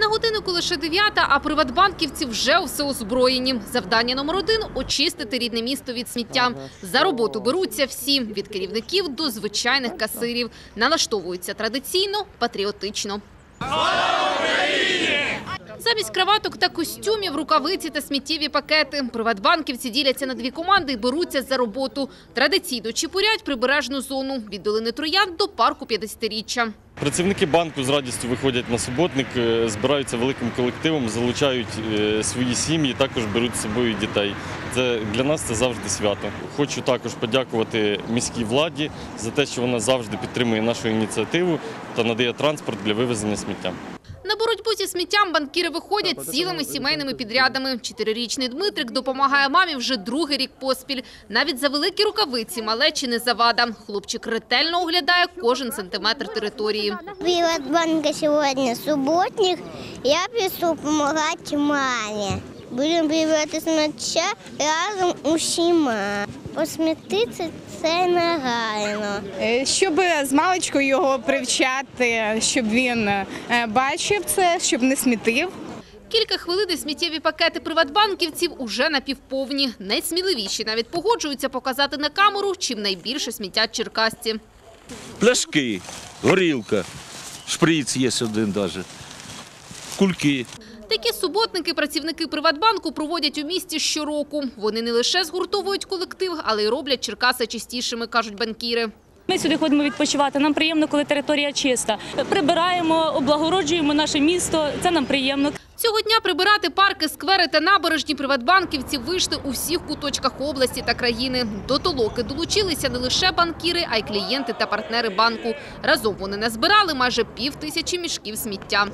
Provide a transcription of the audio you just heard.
На годиннику лише дев'ята, а приватбанківці вже все озброєні. Завдання номер один – очистити рідне місто від сміття. За роботу беруться всі – від керівників до звичайних касирів. Налаштовуються традиційно, патріотично. Замість краваток та костюмів, рукавиці та сміттєві пакети. Приватбанківці діляться на дві команди і беруться за роботу. Традиційно чіпурять прибережну зону – від долини Троян до парку 50-річчя. Працівники банку з радістю виходять на суботник, е, збираються великим колективом, залучають е, свої сім'ї, також беруть з собою дітей. Це для нас це завжди свято. Хочу також подякувати міській владі за те, що вона завжди підтримує нашу ініціативу та надає транспорт для вивезення сміття. Зі сміттям банкіри виходять цілими сімейними підрядами. Чотирирічний Дмитрик допомагає мамі вже другий рік поспіль. Навіть за великі рукавиці малечі не завада. Хлопчик ретельно оглядає кожен сантиметр території. Приватбанка сьогодні суботник. Я пішов допомагати маме. Будемо прибирати сміття разом усіма. Посмітити це негайно. Е, щоб з маличкою його привчати, щоб він е, бачив це, щоб не смітив. Кілька хвилин і сміттєві пакети приватбанківців уже напівповні. Найсміливіші навіть погоджуються показати на камеру, чим найбільше сміттять черкасці. пляшки, горілка, шприц є один навіть, кульки. Такі суботники працівники Приватбанку проводять у місті щороку. Вони не лише згуртовують колектив, але й роблять Черкаси чистішими, кажуть банкіри. Ми сюди ходимо відпочивати. Нам приємно, коли територія чиста. Прибираємо, облагороджуємо наше місто. Це нам приємно. Цього дня прибирати парки, сквери та набережні приватбанківці вийшли у всіх куточках області та країни. До толоки долучилися не лише банкіри, а й клієнти та партнери банку. Разом вони назбирали майже пів тисячі мішків сміття.